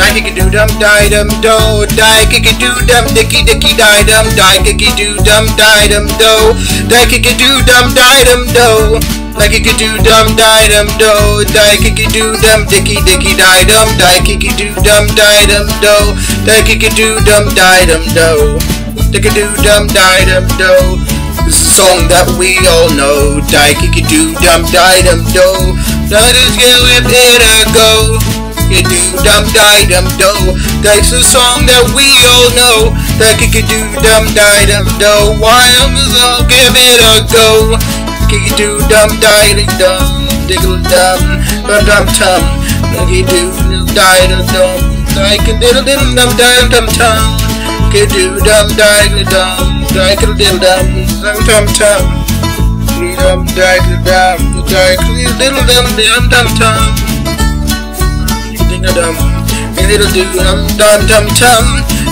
die kicky doo dum die dum do, die kicky doo dum dicky dicky die dum, die kicky doo dum die dum do, die kicky doo dum die dum do. Kicky doo dum die dum do, die kicky doo dum dicky dicky die dum, die kicky doo dum die dum do, die kicky doo dum die dum do, dicky doo dum die dum do. This is a song that we all know, die kicky doo dum die dum do. That is give it a go. You do dum die dum do. That's a song that we all know. That kicky doo dum die dum do. Why am I give it a go? Kicky doo dum die dum diggle dum dum dum tum. Kicky doo die dum dum. Like a diddle diddle dum dum dum tum. Kicky doo dum die dum. Like a diddle dum dum dum tum. Dum die dum. Like a diddle dum dum dum tum. Ding a dum. A little do dum dum dum tum.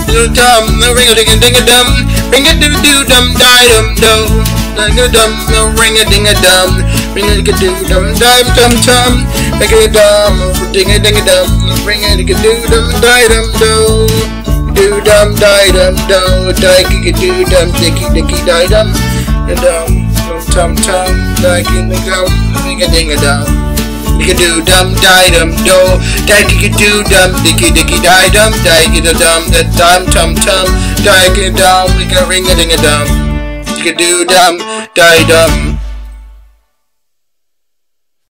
Little dum. Ring a ding a ding a dum. Ring a doo doo dum die dum do. Ding a dum. Ring a ding a dum. Ring a ding a doo dum dum dum tum. Ring a dum. Ding a ding a dum. Ring a ding a doo dum die dum do. Do dum die dum do. Die a doo dum dicky dicky die dum. Dum tum tum. Die a dum. Ring a ding a dum. Dicky doo dum die dum do, die kicky doo dum dicky dicky die dum, get a dum the dum tum tum, die a dum, we can ring a ding a dum, dicky doo dum die dum.